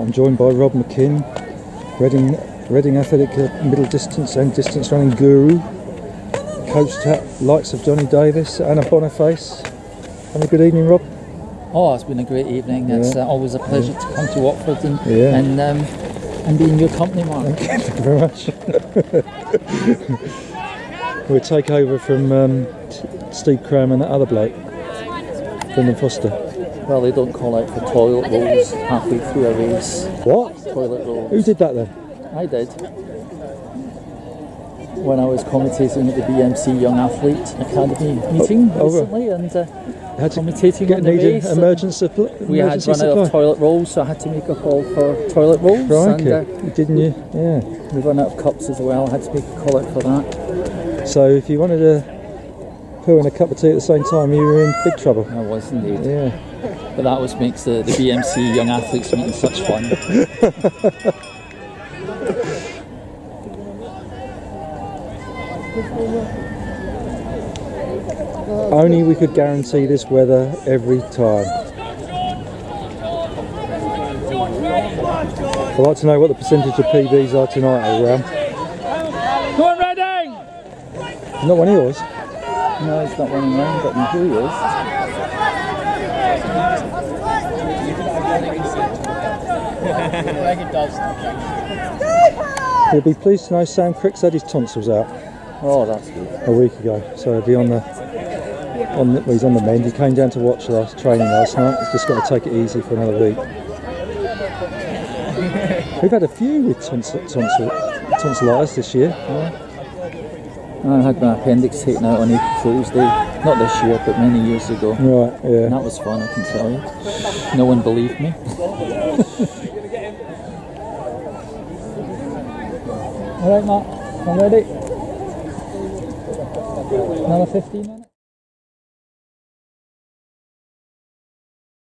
I'm joined by Rob McKinn, Reading, Reading Athletic uh, middle distance and distance running guru, coached at likes of Johnny Davis, Anna Boniface. Have a good evening, Rob. Oh, it's been a great evening. It's uh, always a pleasure to come to Watford and Yeah. and um, and be in your company, Mark. Thank you very much. we'll take over from um, Steve Cram and that other bloke, Brendan Foster. Well, they don't call out for toilet rolls halfway through a race. What? Toilet Who did that then? I did. When I was commentating at the BMC Young Athlete Academy meeting Oh, recently, and uh, Had to commentating get on the race. emergency, supply- we had run out of toilet rolls, so I had to make a call for toilet rolls. Crikey, And uh, didn't you? Yeah. we run out of cups as well. I had to make a call out for that. So if you wanted to poo and a cup of tea at the same time, you were in big trouble. I was indeed. Yeah. But that was makes the, the BMC Young Athletes meeting such fun. Only we could guarantee this weather every time. I'd like to know what the percentage of PBs are tonight around. Come on, Reading! Not one of yours. No, he's not running around, but he is. You'll be pleased to know Sam Cricks had his tonsils out Oh, that's good. a week ago, so he'll be on the on the, well, he's on the mend. He came down to watch last training last night. He's just got to take it easy for another week. We've had a few with tonsil, tonsil, tonsillitis this year. I had my appendix taken out on April Fool's Day. Not this year, but many years ago. Right, And yeah. that was fun, I can tell you. No one believed me. All right, Matt. I'm ready. Another 15 minutes.